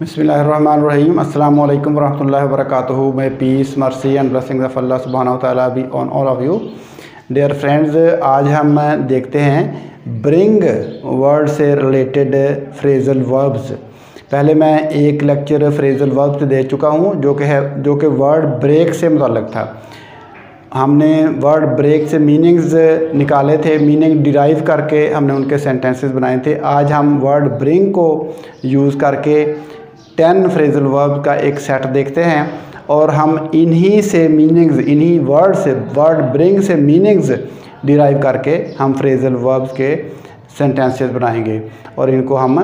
बसमीम अल्लाम वरहमल वरक मैं पीस मर्सी एंड ब्लसिंग अल्लाह सुबहाना ताला be on all of you. Dear friends आज हम देखते हैं ब्रिंग वर्ड से रिलेटेड फ्रेजल वर्ब्स पहले मैं एक लेक्चर फ्रेजल वर्ब्स दे चुका हूँ, जो कि है, जो कि वर्ड ब्रेक से मुतलक था। हमने वर्ड ब्रेक से मीनिंग्स निकाले थे मीनिंग डिराइव करके हमने उनके सेंटेंसेस बनाए थे। आज हम वर्ड ब्रिंग को यूज़ करके टेन फ्रेजल वर्ब का एक सेट देखते हैं और हम इन्हीं से मीनिंग्स इन्हीं वर्ड से वर्ड ब्रिंग से मीनिंग्स डिराइव करके हम फ्रेजल वर्ब्स के सेंटेंसेस बनाएँगे और इनको हम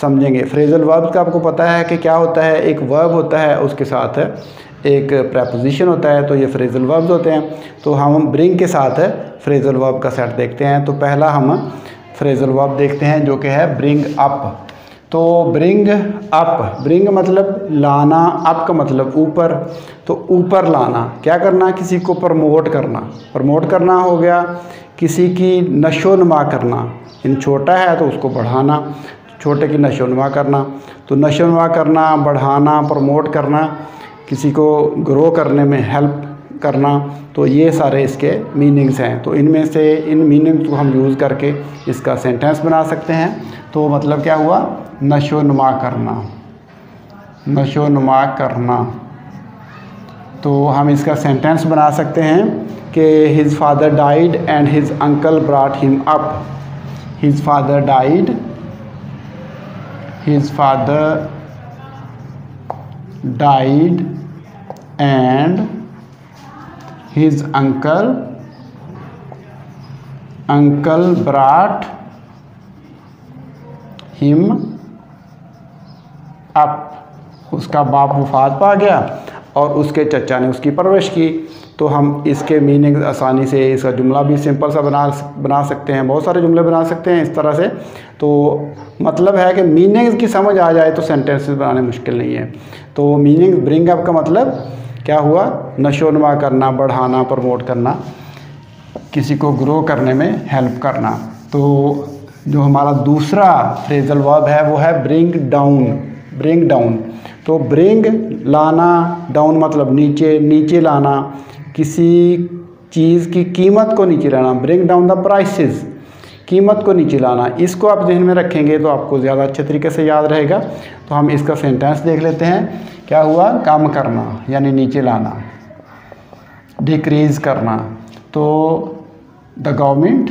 समझेंगे। फ्रेजल वर्ब्स का आपको पता है कि क्या होता है? एक वर्ब होता है, उसके साथ एक प्रपोजिशन होता है तो ये फ्रेजल वर्ब्स होते हैं। तो हम ब्रिंग के साथ फ्रेजल वर्ब का सेट देखते हैं। तो पहला हम फ्रेजल वर्ब देखते हैं, जो कि है ब्रिंग अप तो ब्रिंग अप ब्रिंग मतलब लाना अप का मतलब ऊपर तो ऊपर लाना। क्या करना? किसी को प्रमोट करना। प्रमोट करना हो गया किसी की नशो नुमा करना। इन छोटा है तो उसको बढ़ाना। छोटे की नशो नुमा करना। तो नशो नुमा करना, बढ़ाना प्रमोट करना। किसी को ग्रो करने में हेल्प करना तो ये सारे इसके मीनिंग्स हैं। तो इनमें से इन मीनिंग्स को हम यूज़ करके इसका सेंटेंस बना सकते हैं। तो मतलब क्या हुआ? नशो नुमा करना। नशो नुमा करना। तो हम इसका सेंटेंस बना सकते हैं कि his father died and his uncle brought him up his father died his father died and his uncle uncle brought him up उसका बाप वफात पा गया और उसके चचा ने उसकी परवरिश की। तो हम इसके मीनिंग आसानी से इसका जुमला भी सिंपल सा बना बना सकते हैं, बहुत सारे जुमले बना सकते हैं इस तरह से। तो मतलब है कि मीनिंग्स की समझ आ जाए तो सेंटेंसेस बनाने मुश्किल नहीं है। तो मीनिंग ब्रिंग अप का मतलब क्या हुआ? नशोनुमा करना, बढ़ाना प्रमोट करना, किसी को ग्रो करने में हेल्प करना। तो जो हमारा दूसरा फ्रेजल वर्ब है, वो है ब्रिंग डाउन ब्रिंग डाउन तो ब्रिंग लाना डाउन मतलब नीचे नीचे लाना, किसी चीज़ की कीमत को नीचे लाना। ब्रिंग डाउन द प्राइसेस कीमत को नीचे लाना। इसको आप जहन में रखेंगे तो आपको ज़्यादा अच्छे तरीके से याद रहेगा। तो हम इसका सेंटेंस देख लेते हैं। क्या हुआ? काम करना, यानी नीचे लाना डिक्रीज करना। तो the government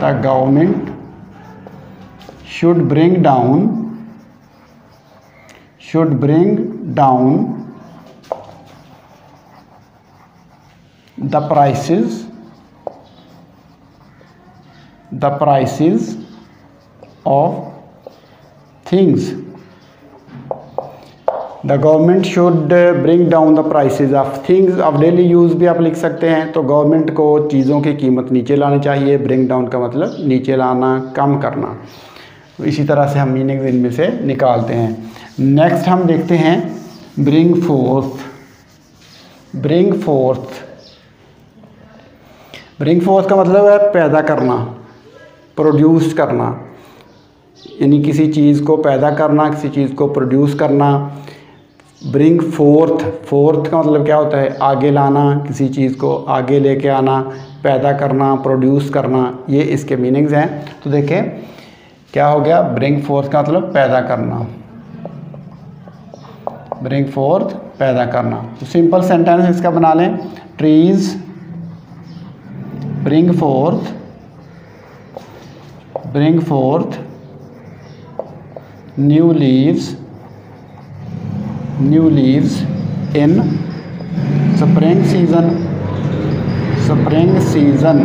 the government should bring down should bring down the prices the prices of things the government should bring down the prices of things of daily use भी आप लिख सकते हैं तो गवर्नमेंट को चीज़ों की कीमत नीचे लानी चाहिए। ब्रिंग डाउन का मतलब नीचे लाना, कम करना। तो इसी तरह से हम मीनिंग इनमें से निकालते हैं। नेक्स्ट हम देखते हैं bring forth bring forth bring forth का मतलब है पैदा करना प्रोड्यूस करना। यानी किसी चीज़ को पैदा करना, किसी चीज़ को प्रोड्यूस करना। ब्रिंग फोर्थ फोर्थ का मतलब क्या होता है? आगे लाना, किसी चीज़ को आगे लेके आना, पैदा करना प्रोड्यूस करना, ये इसके मीनिंग्स हैं। तो देखें, क्या हो गया? ब्रिंग फोर्थ का मतलब पैदा करना। ब्रिंग फोर्थ पैदा करना। तो सिंपल सेंटेंस इसका बना लें। Trees bring forth bring forth new leaves new leaves in spring season spring season.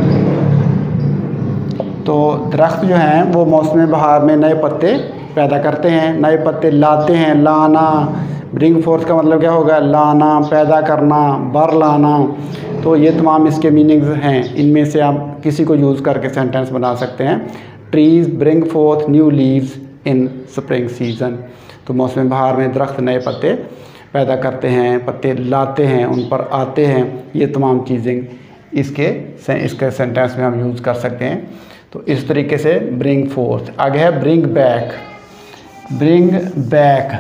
तो दरख्त जो हैं, वो मौसम बहार में नए पत्ते पैदा करते हैं, नए पत्ते लाते हैं। लाना ब्रिंग फोर्थ का मतलब क्या होगा? लाना, पैदा करना, बर लाना। तो ये तमाम इसके मीनिंग्स हैं। इनमें से आप किसी को यूज़ करके सेंटेंस बना सकते हैं। Trees bring forth new leaves in spring season तो मौसम बहार में दरख्त नए पत्ते पैदा करते हैं, पत्ते लाते हैं, उन पर आते हैं, ये तमाम चीज़ें इसके इसके सेंटेंस में हम यूज़ कर सकते हैं। तो इस तरीके से ब्रिंग फोर्थ आगे है bring back bring back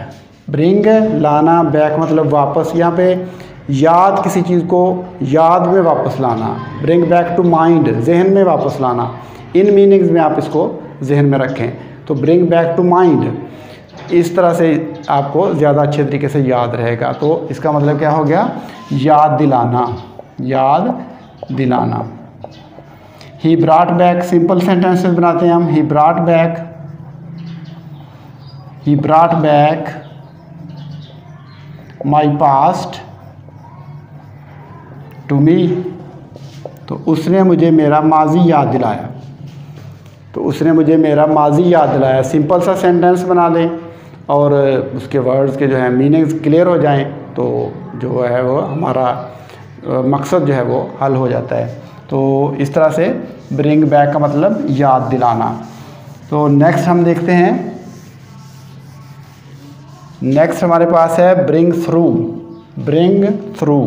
bring लाना बैक मतलब वापस, यहाँ पे याद किसी चीज़ को याद में वापस लाना। ब्रिंग बैक टू माइंड जहन में वापस लाना। इन मीनिंग्स में आप इसको जहन में रखें। तो ब्रिंग बैक टू माइंड इस तरह से आपको ज़्यादा अच्छे तरीके से याद रहेगा। तो इसका मतलब क्या हो गया? याद दिलाना। याद दिलाना। He brought back simple sentences बनाते हैं हम। He brought back he brought back my past to me तो उसने मुझे मेरा माजी याद दिलाया। तो उसने मुझे मेरा माजी याद दिलाया। सिंपल सा सेंटेंस बना लें। और उसके वर्ड्स के जो है मीनिंग्स क्लियर हो जाएँ तो जो है वो हमारा मकसद जो है वो हल हो जाता है। तो इस तरह से ब्रिंग बैक का मतलब याद दिलाना। तो नेक्स्ट हम देखते हैं। नेक्स्ट हमारे पास है bring through bring through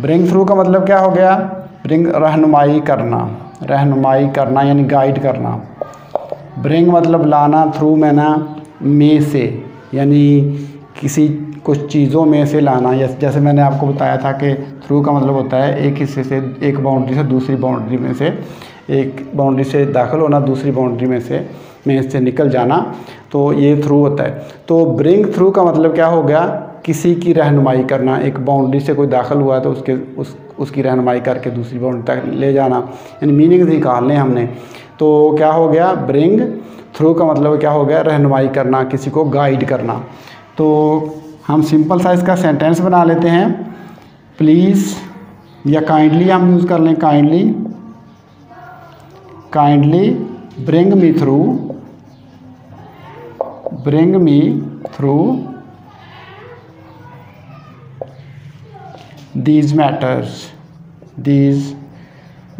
bring through का मतलब क्या हो गया? ब्रिंग रहनुमाई करना। रहनुमाई करना, यानी गाइड करना। ब्रिंग मतलब लाना थ्रू में ना में से, यानी किसी कुछ चीज़ों में से लाना। जैसे मैंने आपको बताया था कि थ्रू का मतलब होता है एक हिस्से से एक बाउंड्री से दूसरी बाउंड्री में से, एक बाउंड्री से दाखिल होना, दूसरी बाउंड्री में से में से निकल जाना। तो ये थ्रू होता है। तो ब्रिंग थ्रू का मतलब क्या हो गया? किसी की रहनुमाई करना। एक बाउंड्री से कोई दाखिल हुआ तो उसके, उस, उसकी रहनुमाई करके दूसरी बाउंड्री तक ले जाना। यानी मीनिंग निकालने हमने। तो क्या हो गया? ब्रिंग थ्रू का मतलब क्या हो गया? रहनुमाई करना, किसी को गाइड करना। तो हम सिंपल सा इसका सेंटेंस बना लेते हैं। प्लीज़ या काइंडली हम यूज़ कर लें kindly kindly bring me through bring me through these matters these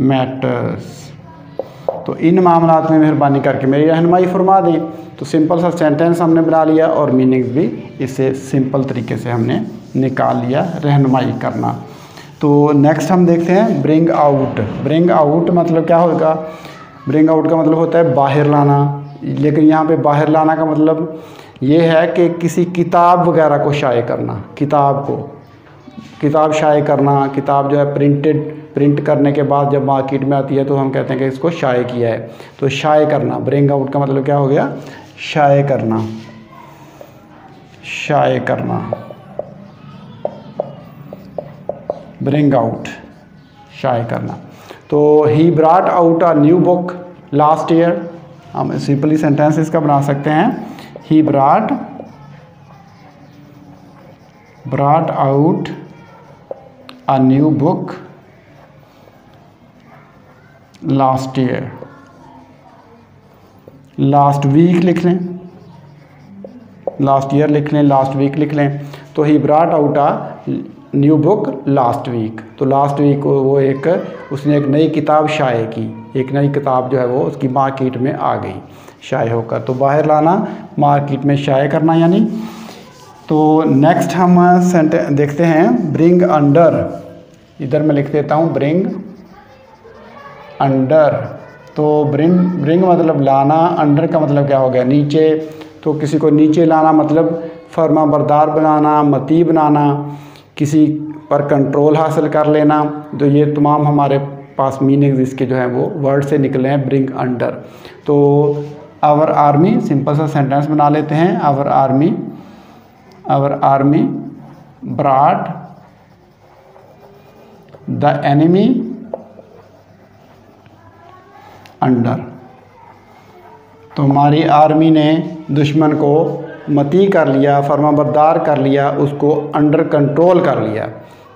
matters तो इन मामला में मेहरबानी करके मेरी रहनमाई फरमा दें। तो सिंपल सा सेंटेंस हमने बना लिया और मीनिंग्स भी इससे सिंपल तरीके से हमने निकाल लिया रहनमाई करना। तो नेक्स्ट हम देखते हैं ब्रिंग आउट ब्रिंग आउट मतलब क्या होगा? ब्रिंग आउट का मतलब होता है बाहर लाना। लेकिन यहाँ पे बाहर लाना का मतलब ये है कि किसी किताब वगैरह को शाये करना, किताब को। किताब शाये करना, किताब जो है प्रिंटेड प्रिंट करने के बाद जब मार्केट में आती है तो हम कहते हैं कि इसको शाये किया है। तो शाये करना ब्रिंग आउट का मतलब क्या हो गया? शाये करना। शाये करना। ब्रिंग आउट शाये करना। तो he brought out a new book last year हम सिंपली सेंटेंस इसका बना सकते हैं। He brought brought out a new book last year last week लिख लें लास्ट ईयर लिख लें लास्ट वीक लिख लें तो he brought out a new book last week तो लास्ट वीक वो एक, उसने एक नई किताब शाये की. एक नई किताब जो है वो उसकी मार्केट में आ गई, शाये होकर. तो बाहर लाना मार्केट में शाये करना यानी तो नेक्स्ट हम सेंटे देखते हैं ब्रिंग अंडर इधर मैं लिख देता हूँ ब्रिंग अंडर तो ब्रिंग ब्रिंग मतलब लाना अंडर का मतलब क्या हो गया? नीचे. तो किसी को नीचे लाना मतलब फर्मा बरदार बनाना, मती बनाना, किसी पर कंट्रोल हासिल कर लेना. तो ये तमाम हमारे पास मीनिंग्स इसके जो हैं, वो वर्ड से निकले हैं ब्रिंग अंडर तो आवर आर्मी सिंपल सा सेंटेंस बना लेते हैं our army our army brought the enemy under तो हमारी आर्मी ने दुश्मन को मती कर लिया, फर्माबरदार कर लिया, उसको अंडर कंट्रोल कर लिया।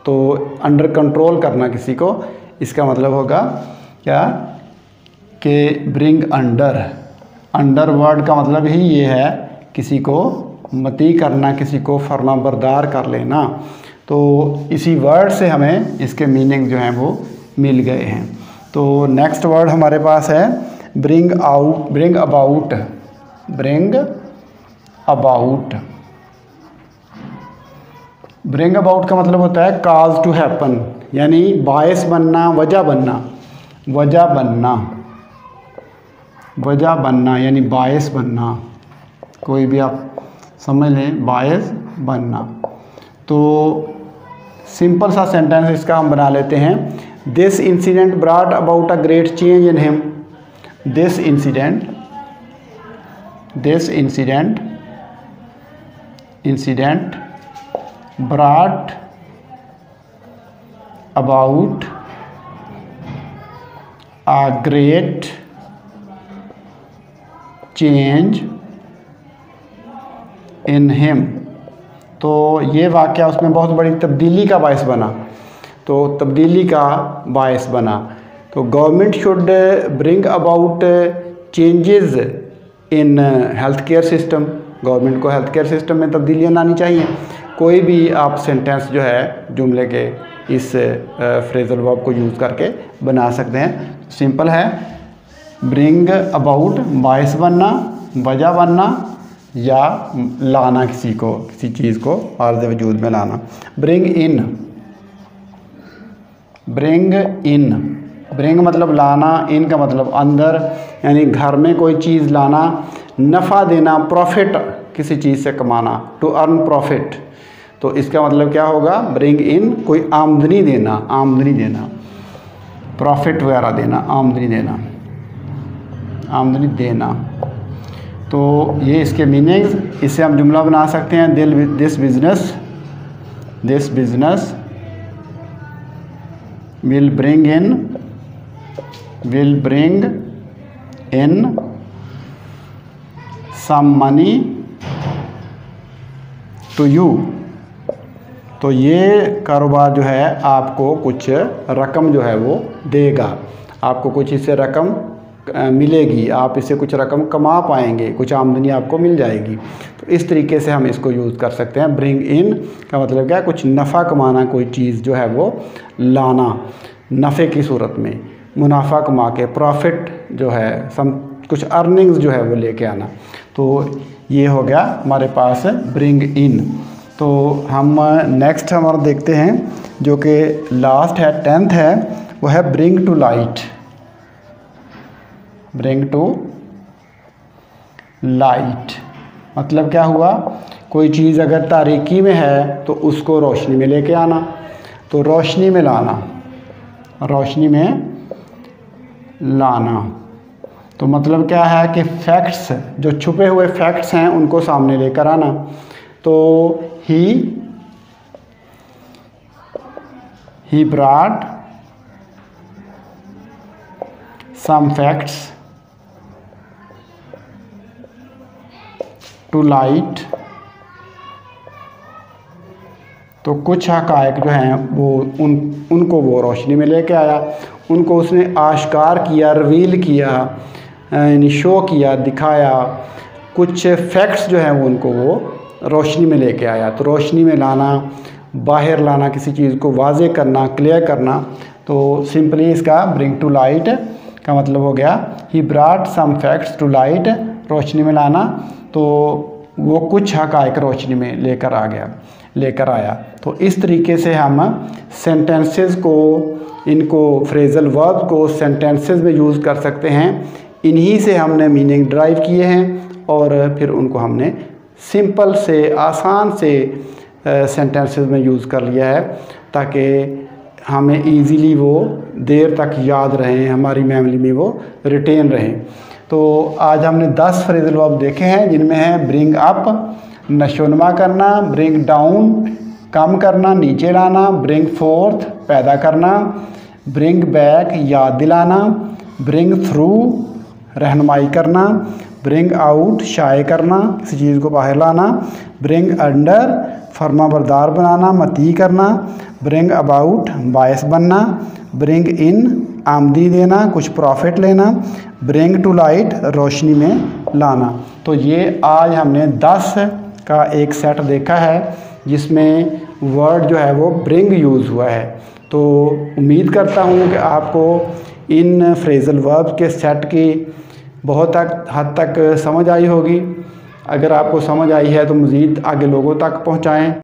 तो अंडर कंट्रोल करना किसी को, इसका मतलब होगा क्या? कि ब्रिंग अंडर अंडर वर्ड का मतलब ही ये है किसी को मती करना, किसी को फर्मा बरदार कर लेना तो इसी वर्ड से हमें इसके मीनिंग जो हैं वो मिल गए हैं। तो नेक्स्ट वर्ड हमारे पास है bring out bring about bring about bring about का मतलब होता है काज टू हैपन यानी बायस बनना, वजह बनना वजह बनना वजह बनना, यानी बायस बनना। कोई भी आप समझ लें बायस बनना। तो सिंपल सा सेंटेंस इसका हम बना लेते हैं। This incident brought about a great change in him this incident this incident incident brought about a great change in him तो ये वाक्य उसमें बहुत बड़ी तब्दीली का बायस बना। तो तब्दीली का बायस बना। तो government should bring about changes in health care system. Government को हेल्थ केयर सिस्टम में तब्दीलियाँ लानी चाहिए। कोई भी आप सेंटेंस जो है, जुमले के इस फ्रेजल वर्ब को यूज़ करके बना सकते हैं। सिंपल है। ब्रिंग अबाउट बायस बनना, वजह बनना या लाना किसी को, किसी चीज़ को आर्ज वजूद में लाना। Bring in bring in bring मतलब लाना इन का मतलब अंदर, यानी घर में कोई चीज़ लाना, नफ़ा देना प्रॉफिट किसी चीज़ से कमाना टू अर्न प्रॉफिट तो इसका मतलब क्या होगा? ब्रिंग इन कोई आमदनी देना आमदनी देना। प्रॉफिट वगैरह देना, आमदनी देना। आमदनी देना। तो ये इसके मीनिंग्स इससे हम जुमला बना सकते हैं, दिल this business this business will bring in will bring in some money to you तो ये कारोबार जो है, आपको कुछ रकम जो है वो देगा। आपको कुछ इससे रकम मिलेगी, आप इससे कुछ रकम कमा पाएँगे, कुछ आमदनी आपको मिल जाएगी। तो इस तरीके से हम इसको यूज़ कर सकते हैं। ब्रिंग इन का मतलब क्या है? कुछ नफ़ा कमाना, कोई चीज़ जो है वो लाना, नफ़े की सूरत में। मुनाफा कमा के प्रॉफिट जो है, सम, कुछ अर्निंग्स जो है वो लेके आना। तो ये हो गया हमारे पास ब्रिंग इन तो हम नेक्स्ट हमारा देखते हैं, जो कि लास्ट है टेंथ है, वो है bring to light bring to light मतलब क्या हुआ? कोई चीज़ अगर तारीकी में है तो उसको रोशनी में लेके आना। तो रोशनी में लाना। रोशनी में लाना। तो मतलब क्या है कि फैक्ट्स जो छुपे हुए फैक्ट्स हैं, उनको सामने लेकर आना। तो he he brought some facts to light तो कुछ हकायक जो हैं, वो उन, उनको वो रोशनी में लेके आया। उनको उसने आश्कार किया रिवील किया यानी शो किया, दिखाया। कुछ फैक्ट्स जो हैं, वो उनको वो रोशनी में लेके आया। तो रोशनी में लाना, बाहर लाना, किसी चीज़ को वाजे करना क्लियर करना तो सिंपली इसका ब्रिंग टू लाइट का मतलब हो गया। He brought some facts to light रोशनी में लाना। तो वो कुछ हकायक रोशनी में लेकर आ गया, लेकर आया। तो इस तरीके से हम सेंटेंसेस को, इनको फ्रेजल वर्ब को सेंटेंसेस में यूज़ कर सकते हैं। इन्हीं से हमने मीनिंग ड्राइव किए हैं और फिर उनको हमने सिंपल से, आसान से सेंटेंसेस में यूज़ कर लिया है ताकि हमें इजीली वो देर तक याद रहें, हमारी मेमोरी में वो रिटेन रहें। तो आज हमने 10 फ्रेजल वर्ब देखे हैं, जिनमें है ब्रिंग अप नशोनमा करना ब्रिंग डाउन कम करना, नीचे लाना ब्रिंग फोर्थ पैदा करना ब्रिंग बैक याद दिलाना ब्रिंग थ्रू रहनुमाई करना ब्रिंग आउट शाये करना, किसी चीज़ को बाहर लाना ब्रिंग अंडर फर्मा बरदार बनाना, मती करना ब्रिंग अबाउट बायस बनना ब्रिंग इन आमदी देना, कुछ प्रॉफिट लेना ब्रिंग टू लाइट रोशनी में लाना। तो ये आज हमने दस का एक सेट देखा है, जिसमें वर्ड जो है वो ब्रिंग यूज़ हुआ है। तो उम्मीद करता हूँ कि आपको इन फ्रेजल वर्ब के सेट की बहुत हद तक समझ आई होगी। अगर आपको समझ आई है तो मज़ीद आगे लोगों तक पहुँचाएँ।